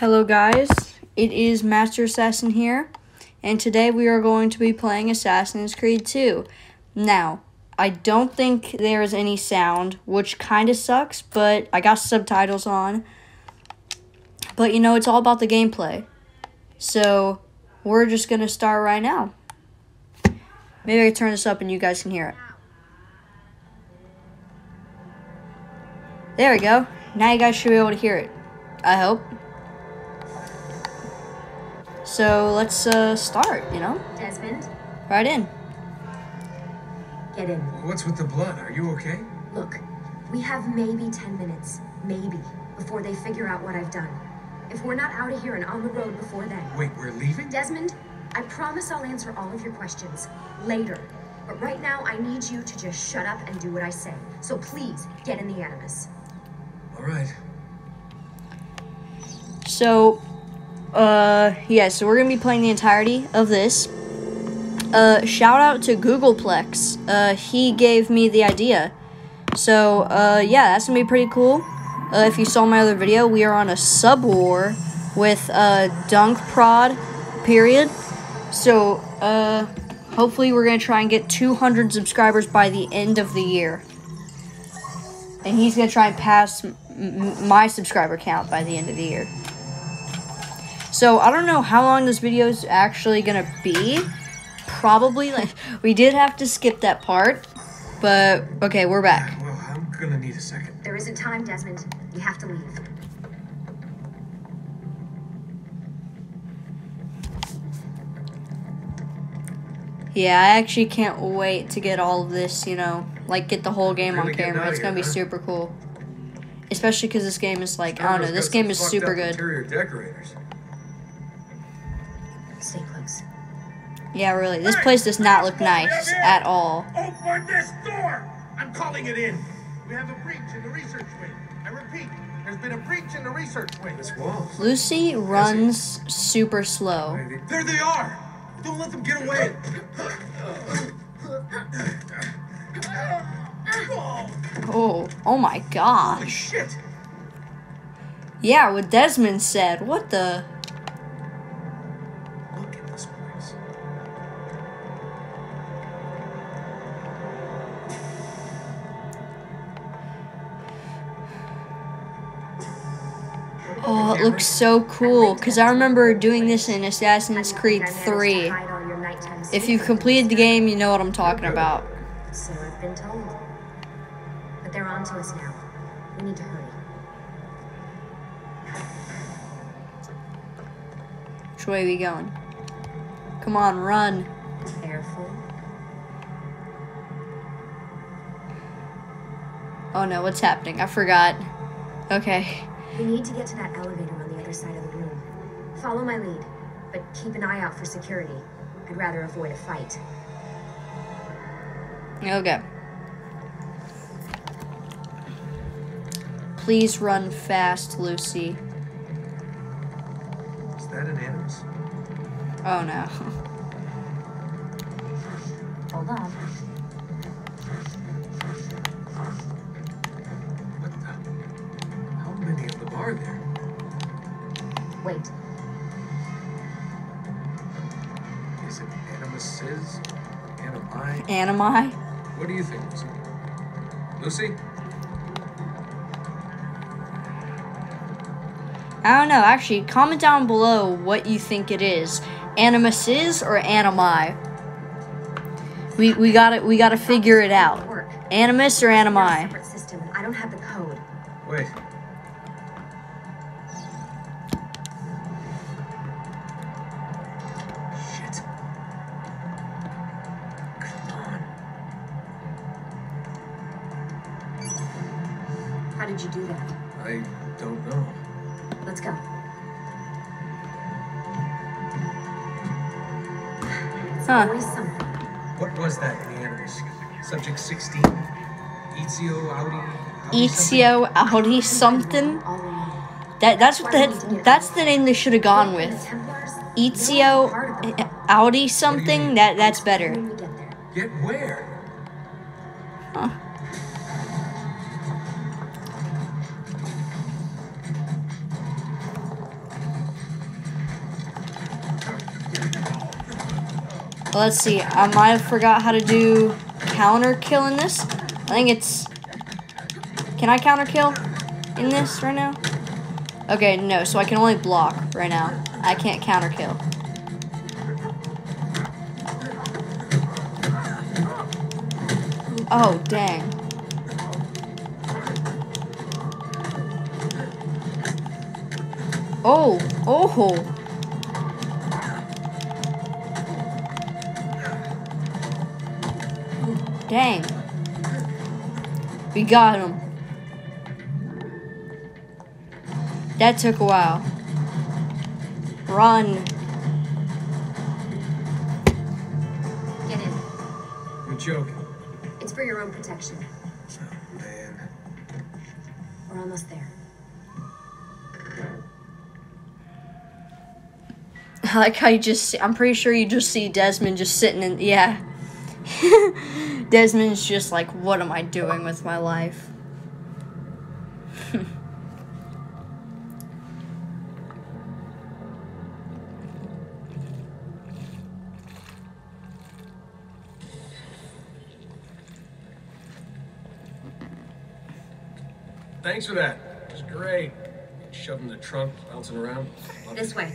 Hello guys, it is Master Assassin here, and today we are going to be playing Assassin's Creed 2. Now, I don't think there is any sound, which kind of sucks, but I got subtitles on. But you know, it's all about the gameplay. So, we're just going to start right now. Maybe I can turn this up and you guys can hear it. There we go. Now you guys should be able to hear it. I hope. So let's uh, start, you know? Desmond, Right in. get in. What's with the blood? Are you okay? Look, we have maybe 10 minutes, maybe, before they figure out what I've done. If we're not out of here and on the road before then. Wait, we're leaving? Desmond, I promise I'll answer all of your questions later. But right now, I need you to just shut up and do what I say. So please, get in the Animus. All right. So, uh, yeah, so we're gonna be playing the entirety of this. Uh, shout out to Googleplex. Uh, he gave me the idea. So, uh, yeah, that's gonna be pretty cool. Uh, if you saw my other video, we are on a sub war with, uh, Dunk Prod, period. So, uh, hopefully we're gonna try and get 200 subscribers by the end of the year. And he's gonna try and pass my subscriber count by the end of the year. So I don't know how long this video is actually gonna be. Probably like we did have to skip that part, but okay, we're back. Well, I'm gonna need a second. There isn't time, Desmond. We have to leave. Yeah, I actually can't wait to get all of this. You know, like get the whole game on Really getting camera. It's gonna be huh? super cool. Especially because this game is like I don't know. This game is super good. Interior decorators. Stay close. Yeah, really. This place does not look nice at all. Open this door! I'm calling it in. We have a breach in the research wing. I repeat, there's been a breach in the research wing. This wall. Lucy runs super slow. Maybe. There they are! Don't let them get away! Oh, oh my god. Holy shit! Yeah, what Desmond said. What the? Oh, it looks so cool. Because I remember doing this in Assassin's Creed 3. If you've completed the game, you know what I'm talking about. So I've been told. But they're on to us now. We need to hurry. Which way are we going? Come on, run. Careful. Oh no, what's happening? I forgot. Okay. We need to get to that elevator on the other side of the room. Follow my lead, but keep an eye out for security. I'd rather avoid a fight. Okay. Please run fast, Lucy. Is that an animus? Oh no. Hold on. Wait. Is it animuses? Animi? Animi? What do you think, Lucy? Lucy? I don't know. Actually, comment down below what you think it is. Animuses or animi? We we gotta we gotta figure it out. Animus or They're animi? system. I don't have the code. Wait. Horatio, a something. That that's what the that's the name they should have gone with. Ezio, Audi something. That that's better. Get where? Let's see, I might have forgot how to do counter kill in this. I think it's can I counter kill in this right now? Okay, no. So I can only block right now. I can't counter kill. Oh, dang. Oh, oh. Dang. We got him. That took a while. Run. Get in. You're joking. It's for your own protection. Oh, man. We're almost there. I like how you just see, I'm pretty sure you just see Desmond just sitting in yeah. Desmond's just like, what am I doing with my life? Thanks for that. It was great. Shoving the trunk, bouncing around. Loved This it. way.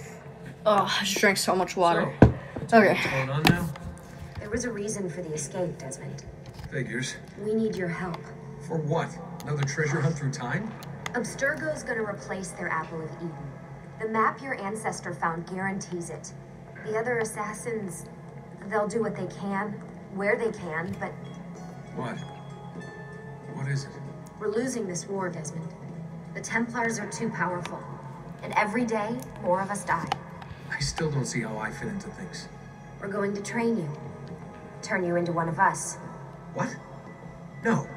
Oh, I just drank so much water. So, Okay. what's going on now? There was a reason for the escape, Desmond. Figures. We need your help. For what? Another treasure hunt through time? Abstergo's gonna replace their Apple of Eden. The map your ancestor found guarantees it. The other assassins, they'll do what they can, where they can, but What? What is it? We're losing this war, Desmond. The Templars are too powerful. And every day, more of us die. I still don't see how I fit into things. We're going to train you. Turn you into one of us. What? No.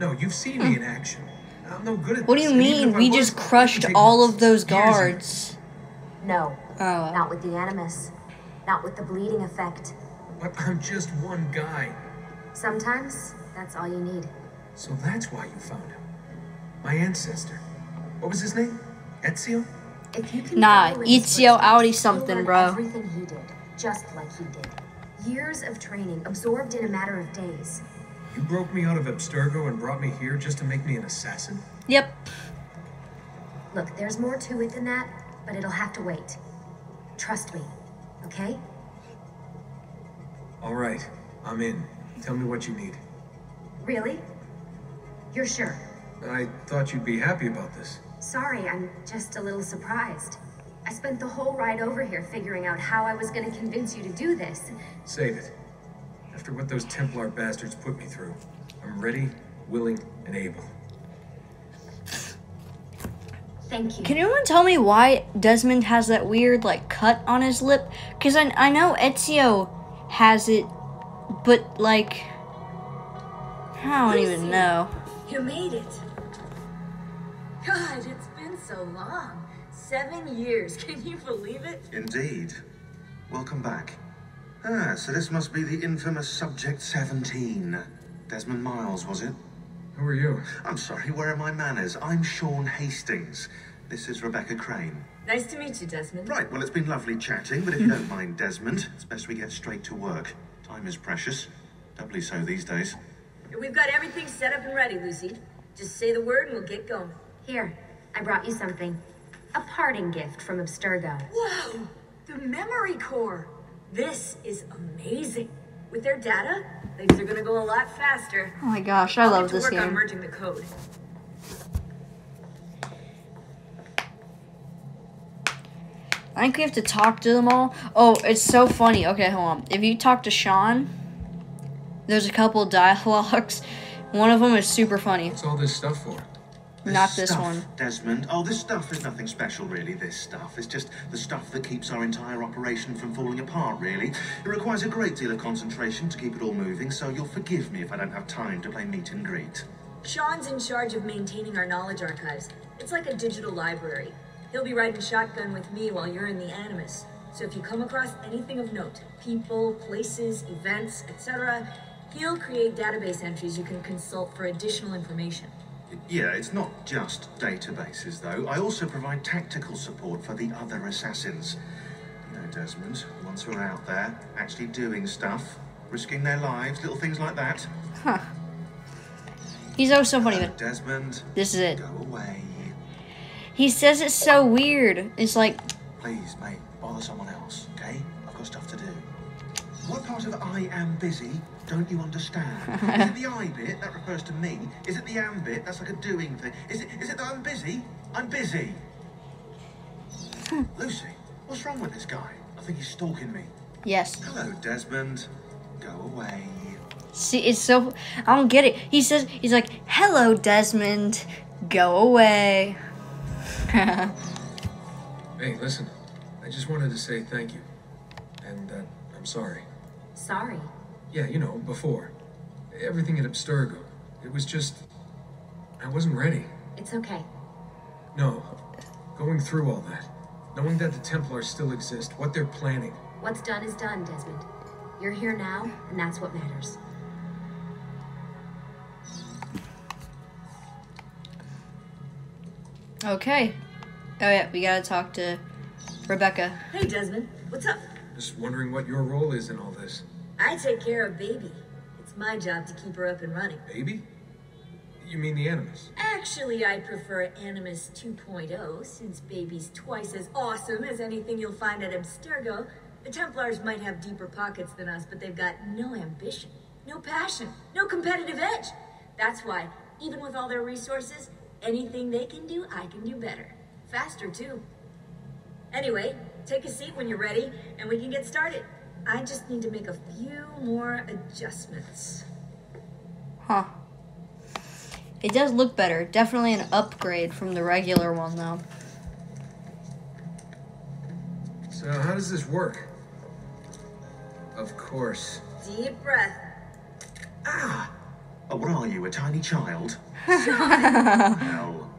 No, you've seen me in action. I'm no good at What do you and even mean? We was, just crushed all of those guards. No, Oh. not with the Animus. Not with the bleeding effect. But I'm just one guy. Sometimes, that's all you need. So that's why you found him. My ancestor. What was his name? Ezio? If you can Nah, follow in his Ezio Audi something, bro. Everything he did, just like he did. Years of training, absorbed in a matter of days. You broke me out of Abstergo and brought me here just to make me an assassin? Yep. Look, there's more to it than that, but it'll have to wait. Trust me, okay? All right, I'm in. Tell me what you need. Really? You're sure? I thought you'd be happy about this. Sorry, I'm just a little surprised. I spent the whole ride over here figuring out how I was going to convince you to do this. Save it. After what those Templar bastards put me through, I'm ready, willing, and able. Thank you. Can anyone tell me why Desmond has that weird like cut on his lip? Cause I I know Ezio has it, but like I don't even know. You made it. God, it's been so long. Seven years. Can you believe it? Indeed. Welcome back. Ah, so this must be the infamous Subject 17. Desmond Miles, was it? Who are you? I'm sorry, where are my manners? I'm Sean Hastings. This is Rebecca Crane. Nice to meet you, Desmond. Right, well, it's been lovely chatting, but if you don't mind, Desmond, it's best we get straight to work. Time is precious. Doubly so these days. We've got everything set up and ready, Lucy. Just say the word and we'll get going. Here, I brought you something. A parting gift from Abstergo. Whoa! The memory core. This is amazing. With their data, things are gonna go a lot faster. Oh my gosh, I I'll love get to this work on game. merging the code. I think we have to talk to them all. Oh, it's so funny. Okay, hold on. If you talk to Sean, there's a couple dialogues. One of them is super funny. What's all this stuff for? Not this stuff, one. Desmond. Oh, this stuff is nothing special, really. This stuff is just the stuff that keeps our entire operation from falling apart, really. It requires a great deal of concentration to keep it all moving, so you'll forgive me if I don't have time to play meet and greet. Sean's in charge of maintaining our knowledge archives. It's like a digital library. He'll be riding shotgun with me while you're in the Animus. So if you come across anything of note, people, places, events, etc., he'll create database entries you can consult for additional information. Yeah, it's not just databases, though. I also provide tactical support for the other assassins. You know, Desmond, once we're out there, actually doing stuff, risking their lives, little things like that. Huh. He's always so funny, uh, but Desmond, this is it. go away. He says it's so weird. It's like, Please, mate, bother someone else, okay? I've got stuff to do. What part of I am busy don't you understand? is it the I bit that refers to me? Is it the am bit that's like a doing thing? Is it is it that I'm busy? I'm busy. Lucy, what's wrong with this guy? I think he's stalking me. yes. Hello, Desmond. Go away. See, it's so. I don't get it. He says, he's like, hello, Desmond. Go away. Hey, listen. I just wanted to say thank you. And uh, I'm sorry. Sorry. Yeah, you know, before. Everything at Abstergo. It was just. I wasn't ready. It's okay. No. Going through all that. Knowing that the Templars still exist, what they're planning. What's done is done, Desmond. You're here now, and that's what matters. okay. Oh, yeah, we gotta talk to Rebecca. Hey, Desmond. What's up? Just wondering what your role is in all this. I take care of Baby. It's my job to keep her up and running. Baby? You mean the Animus? Actually, I prefer Animus 2.0, since Baby's twice as awesome as anything you'll find at Abstergo. The Templars might have deeper pockets than us, but they've got no ambition, no passion, no competitive edge. That's why, even with all their resources, anything they can do, I can do better. Faster, too. Anyway, take a seat when you're ready, and we can get started. I just need to make a few more adjustments. Huh. It does look better. Definitely an upgrade from the regular one, though. So, how does this work? Of course. Deep breath. Ah! Oh, what are you, a tiny child? Hell.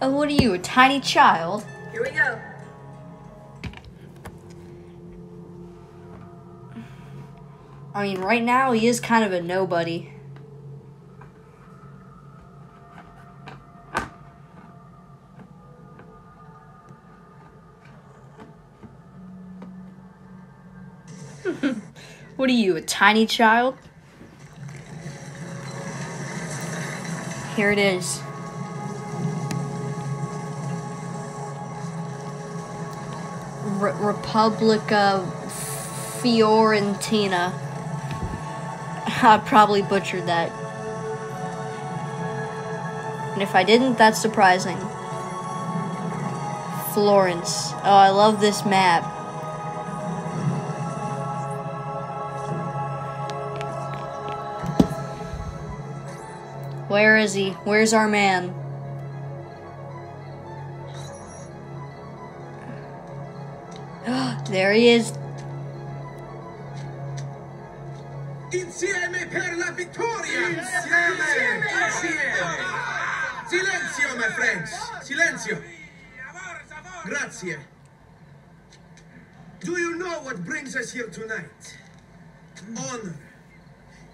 Oh, uh, what are you, a tiny child? Here we go. I mean, right now he is kind of a nobody. what are you, a tiny child? Here it is. Re- Repubblica Fiorentina. I probably butchered that. And if I didn't, that's surprising. Florence. Oh, I love this map. Where is he? Where's our man? there he is. Silenzio, my friends! Silenzio! Grazie. Do you know what brings us here tonight? Honor.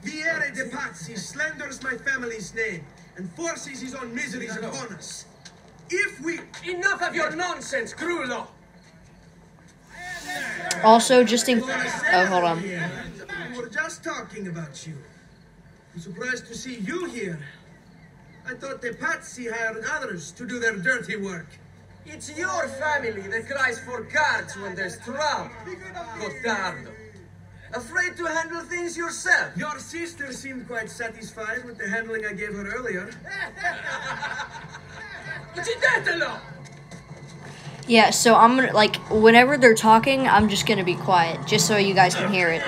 Vieri de Pazzi slanders my family's name and forces his own miseries upon us. If we... Enough of your nonsense, Grullo! Also, just in. Oh, hold on. We were just talking about you. I'm surprised to see you here. I thought the Pazzi hired others to do their dirty work. It's your family that cries for guards when there's trouble. Gotardo. Afraid to handle things yourself. Your sister seemed quite satisfied with the handling I gave her earlier. Yeah, so I'm gonna, like, whenever they're talking, I'm just gonna be quiet, just so you guys can hear it.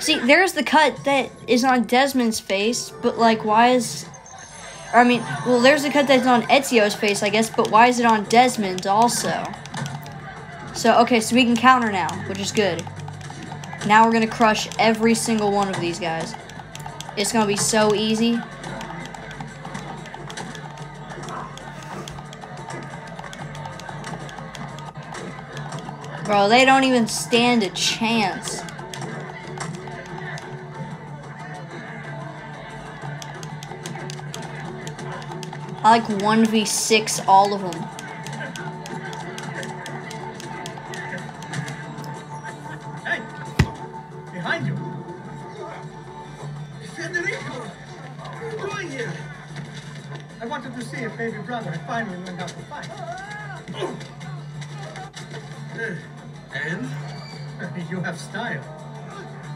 See, there's the cut that is on Desmond's face, but, like, why is. I mean, well, there's a cut that's on Ezio's face, I guess, but why is it on Desmond's also? So, okay, so we can counter now, which is good. Now we're gonna crush every single one of these guys. It's gonna be so easy. Bro, they don't even stand a chance. I like 1v6 all of them. Hey, behind you. Federico, what are you doing here? I wanted to see if baby brother finally learned how to fight. And? You have style.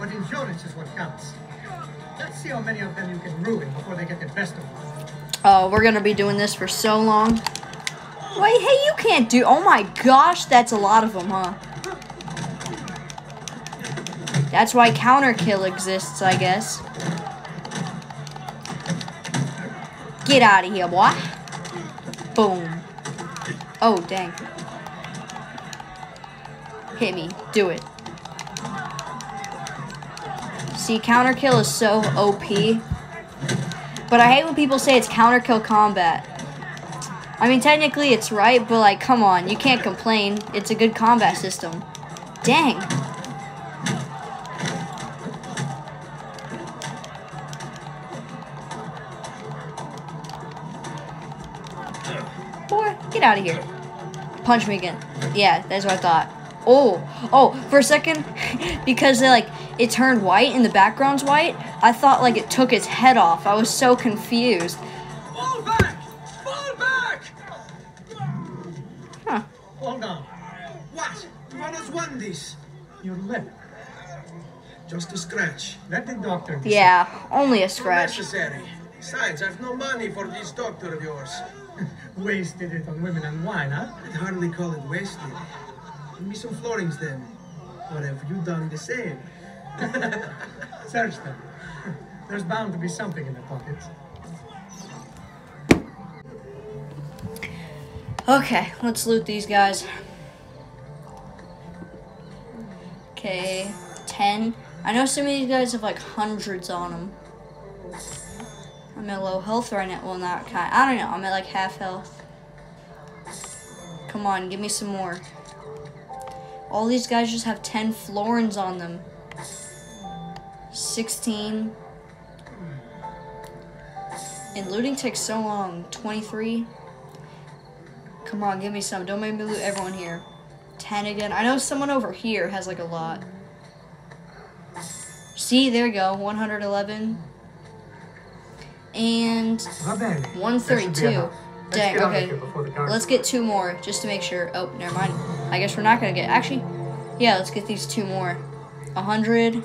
But endurance is what counts. Let's see how many of them you can ruin before they get the best of you. Oh, we're gonna be doing this for so long. Wait, hey, you can't do. Oh my gosh, that's a lot of them, huh? That's why counter kill exists, I guess. Get out of here, boy. Boom. Oh, dang. Hit me. Do it. See, counter kill is so OP. But I hate when people say it's counter kill combat. I mean, technically it's right, but like, come on, you can't complain. It's a good combat system. Dang. Boy, get out of here. Punch me again. Yeah, that's what I thought. Oh, oh, for a second, because they like it turned white and the background's white, I thought like it took its head off. I was so confused. Fall back! Fall back! Huh. Hold on. What? Has won this? Your lip. Just a scratch. Let the doctor. decide. Yeah, only a Not scratch. necessary. Besides, I've no money for this doctor of yours. Wasted it on women and wine, huh? I'd hardly call it wasted. Give me some florins then. Or have you done the same? Search them. There's bound to be something in the pockets. Okay, let's loot these guys. Okay, 10. I know some of these guys have like hundreds on them. I'm at low health right now. Well, not kind. I don't know. I'm at like half health. Come on, give me some more. All these guys just have 10 florins on them. 16. And looting takes so long. 23. Come on, give me some. Don't make me loot everyone here. 10 again. I know someone over here has like a lot. See, there you go. 111. And Va bene. 132. That should be enough. Let's Dang, get out of okay. here before the guards- Let's get two more just to make sure. Oh, never mind. I guess we're not gonna get. Actually, yeah, let's get these two more. 100.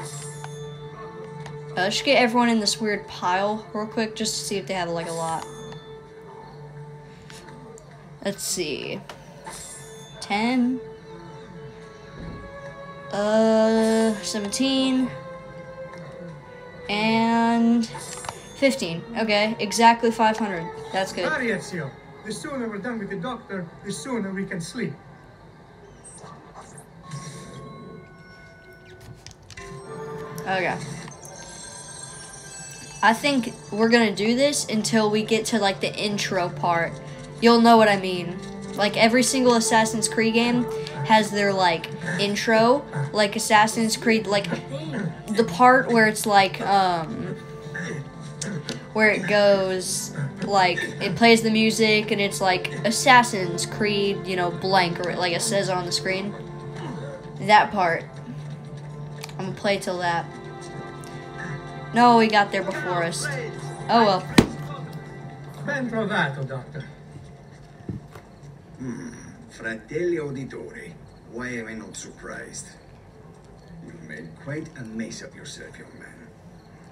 Uh, let's just get everyone in this weird pile real quick just to see if they have like a lot. Let's see. 10. Uh, 17. And 15. Okay, exactly 500. That's good. Hurry, Ezio. The sooner we're done with the doctor, the sooner we can sleep. Okay. I think we're gonna do this until we get to like the intro part. You'll know what I mean. Like every single Assassin's Creed game has their like intro, like Assassin's Creed, like the part where it's like um where it goes like it plays the music and it's like Assassin's Creed, you know, blank or like it says on the screen. That part. I'm gonna play till that. No, we got there before us. Oh well. Ben trovato, doctor. Hmm. Fratelli Auditore, why am I not surprised? You've made quite a mess of yourself, young man.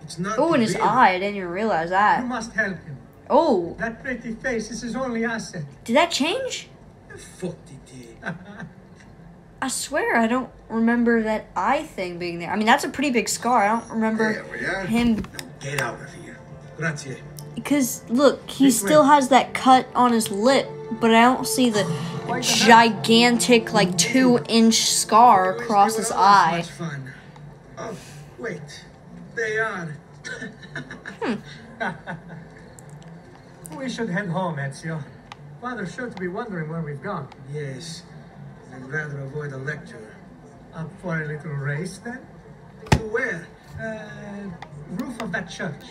It's not. Oh, the in his eye. I didn't even realize that. You must help him. Oh, That pretty face is his only asset. did that change? Fuck it. I swear I don't remember that eye thing being there. I mean, that's a pretty big scar. I don't remember There him Now get out of here. Grazie. because look, he This way. still has that cut on his lip, but I don't see the gigantic like two inch scar across his eye. Much fun. Oh, wait. They are. Hmm. We should head home, Ezio. Father's sure to be wondering where we've gone. Yes. I'd rather avoid a lecture. Up for a little race, then? To where? Uh, roof of that church.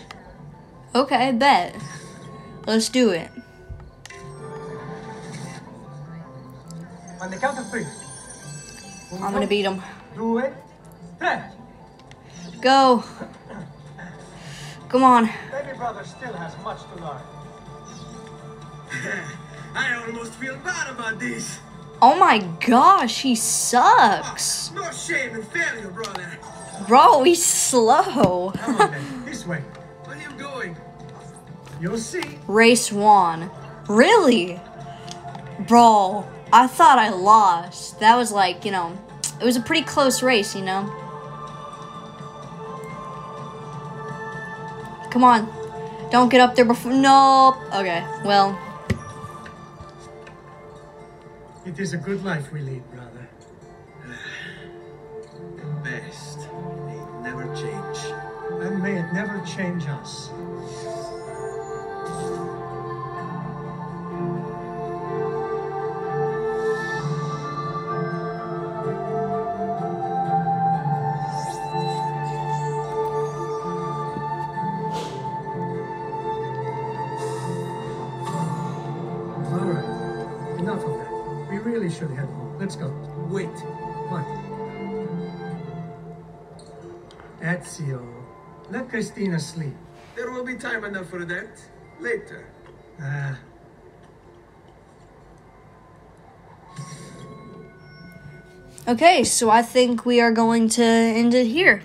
Okay, bet. Let's do it. On the count of three. I'm gonna beat him. Due, tre. Go. Come on. Baby brother still has much to learn. I almost feel bad about this. Oh my gosh, he sucks. Ah, no shame in failure, brother. Bro, he's slow. Come on then, this way. Where are you going? You'll see. Race one. Really? Bro, I thought I lost. That was like, you know, it was a pretty close race, you know? Come on. Don't get up there before. Nope. Okay, well. It is a good life we lead, brother. The best. They never change. And may it never change us. That. We really should head home. Let's go. Wait. What? Ezio, let Cristina sleep. There will be time enough for that. Later. Ah, Okay, so I think we are going to end it here.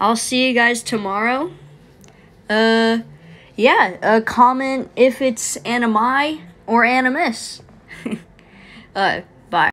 I'll see you guys tomorrow. Uh, yeah, uh, comment if it's animi or animus. Uh,